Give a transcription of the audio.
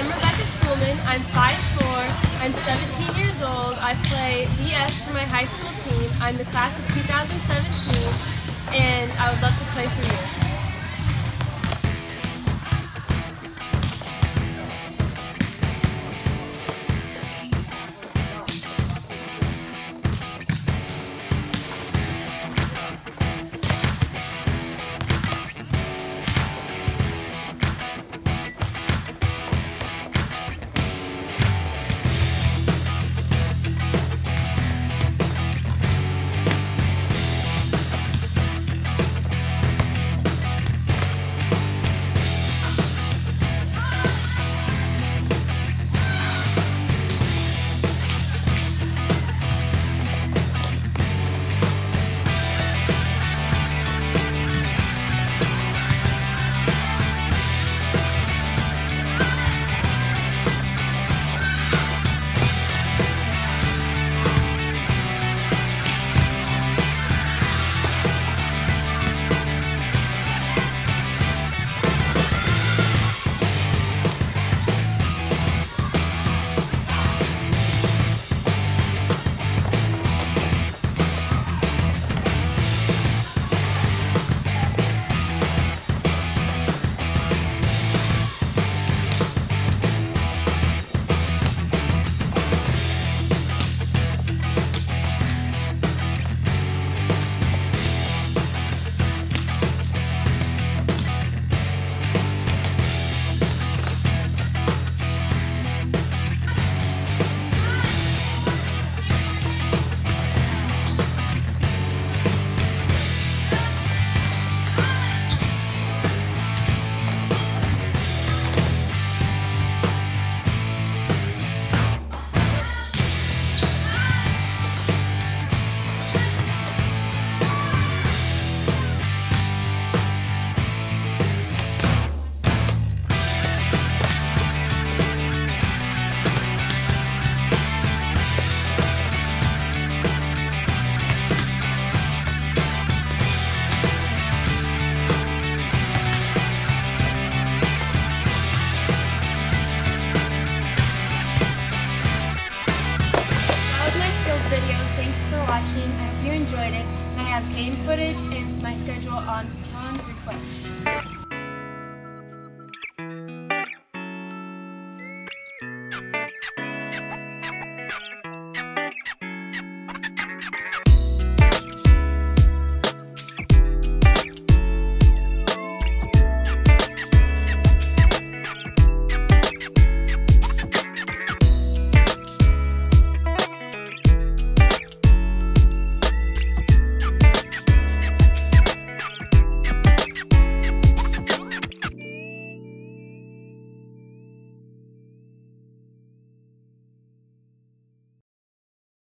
I'm Rebekah Schoolman. I'm 5'4". I'm 17 years old. I play DS for my high school team. I'm the class of 2017, and I would love to play for you. For watching. I hope you enjoyed it. I have game footage and my schedule on on request.